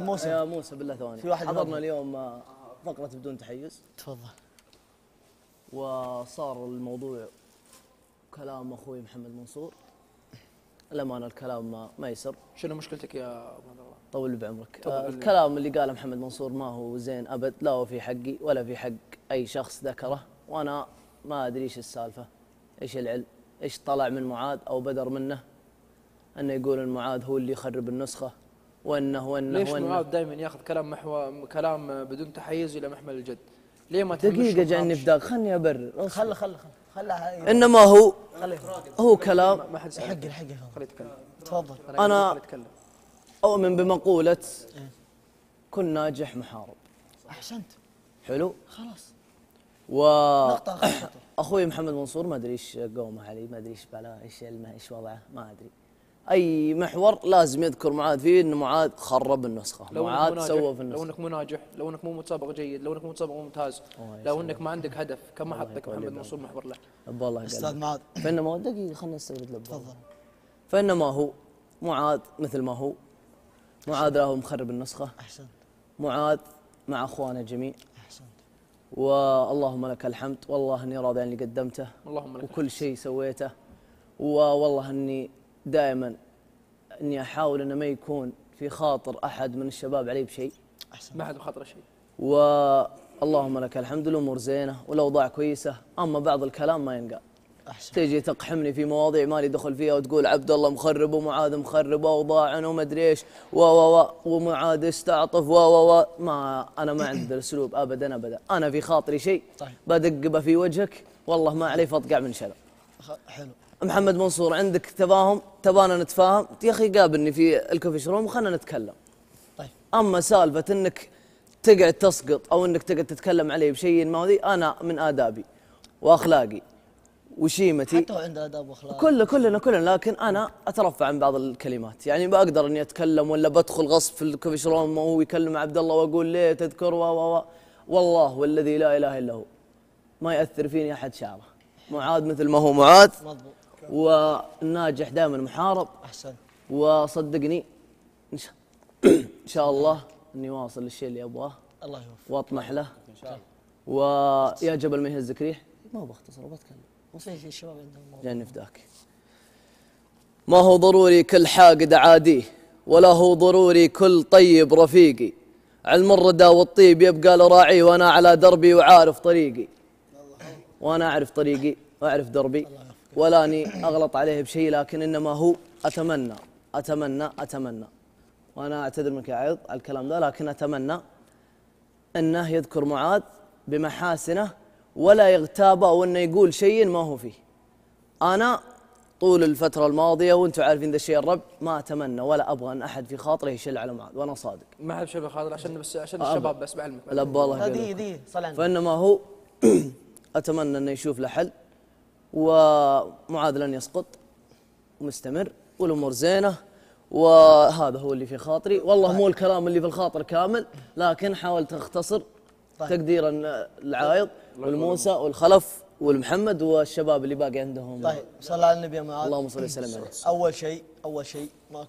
موسم. يا موسى بالله ثواني. في واحد حضرنا. اليوم آه، فقرة بدون تحيز. تفضل. وصار الموضوع كلام أخوي محمد منصور. الأمانة الكلام ما, ما يسر. شنو مشكلتك يا أبو عبد الله؟ طول بعمرك. طول آه بعمرك. الكلام اللي قاله محمد منصور ما هو زين أبد لا هو في حقي ولا في حق أي شخص ذكره. وأنا ما أدري إيش السالفة. إيش العلم إيش طلع من معاذ أو بدر منه. أنه يقول إن معاذ هو اللي يخرب النسخة. وانه وانه ليش وانه معاذ دائما ياخذ كلام محور كلام بدون تحيز إلى محمل الجد؟ ليه ما دقيقة جاني؟ فداك خلني أبرر. خله خله خله خله إنما هو هو كلام ما حد حق. الحق خليه يتكلم. تفضل. أنا- خليه يتكلم. أؤمن بمقولة كن ناجح محارب. أحسنت. حلو؟ خلاص. و أخوي محمد منصور ما أدري إيش قومه علي ما أدري إيش بلاه إيش علمه إيش وضعه ما أدري. أي محور لازم يذكر معاذ فيه إنه معاذ خرب النسخة. لو معاذ سوى في لو النسخه إنك مو ناجح لو إنك مو متسابق جيد لو إنك مو متسابق ممتاز لو. إنك ما عندك هدف كم حطك محمد. منصور محور له؟ والله أستاذ معاذ. فانما دقيقة خلينا نستورد له تفضل. فانما هو معاذ مثل ما هو. معاذ له مخرب النسخة. أحسنت. معاذ مع أخوانه الجميع أحسنت. واللهم لك الحمد. والله إني راضي عن اللي قدمته. اللهم لك وكل شيء سويته. والله إني دائما إني أحاول إنه ما يكون في خاطر أحد من الشباب علي بشيء. احسنت ما حد بخاطره شيء. واللهم لك الحمد الأمور زينة والأوضاع كويسة أما بعض الكلام ما ينقال. احسنت تيجي تقحمني في مواضيع مالي دخل فيها وتقول عبد الله مخرب ومعاذ مخرب واوضاع وما أدري إيش و و و ومعاذ استعطف و و و ما أنا ما عندي ذا الأسلوب ابدا ابدا. أنا في خاطري شيء طيب. بدق في وجهك والله ما علي فطقع من شلل حلو. محمد منصور عندك تفاهم تبانا نتفاهم؟ يا أخي قابلني في الكوفي روم وخلنا نتكلم. طيب. أما سالفة إنك تقعد تسقط أو إنك تقعد تتكلم علي بشيء ما ذي أنا من آدابي وأخلاقي وشيمتي. حتى هو عنده آداب وأخلاق. كله كلنا كلنا لكن أنا أترفع عن بعض الكلمات. يعني بقدر إني أتكلم ولا بدخل غصب في الكوفي روم وهو يكلم عبد الله وأقول ليه تذكر؟ و و و والله والذي لا إله إلا هو. ما يأثر فيني أحد شعره. معاذ مثل ما هو معاذ مضبوط. والناجح دائما محارب. احسنت وصدقني إن شاء, إن شاء الله إني واصل للشيء اللي أبغاه. الله يوفقك. وأطمح له. إن شاء الله. ويا جبل ما يهزك ريح ما بختصر بتكلم. وفي في الشباب عندهم. جاني فداك ما هو ضروري كل حاقد عاديه ولا هو ضروري كل طيب رفيقي. علم الردى والطيب يبقى لراعي وأنا على دربي وعارف طريقي. وأنا أعرف طريقي وأعرف دربي. ولا أني أغلط عليه بشيء لكن إنما هو أتمنى أتمنى أتمنى وأنا أعتذر منك يا عيض على الكلام ده لكن أتمنى إنه يذكر معاذ بمحاسنه ولا يغتابه أو انه يقول شيء ما هو فيه. أنا طول الفترة الماضية وأنتم عارفين ذا الشيء الرب ما أتمنى ولا أبغى إن أحد في خاطره يشل على معاذ وأنا صادق. ما حد شبه خاطر عشان بس عشان. الشباب بس بعلمك لا الله لا دي يقول دي صل على النبي. فإنما هو أتمنى إنه يشوف له حل ومعاذ لن يسقط مستمر والأمور زينة وهذا هو اللي في خاطري. والله مو الكلام اللي في الخاطر كامل لكن حاولت أختصر طيب. تقديرا العايض والموسى والخلف والمحمد والشباب اللي باقي عندهم. طيب صل على النبي يا معاذ. اللهم صل وسلم عليه. أول شيء أول شيء ما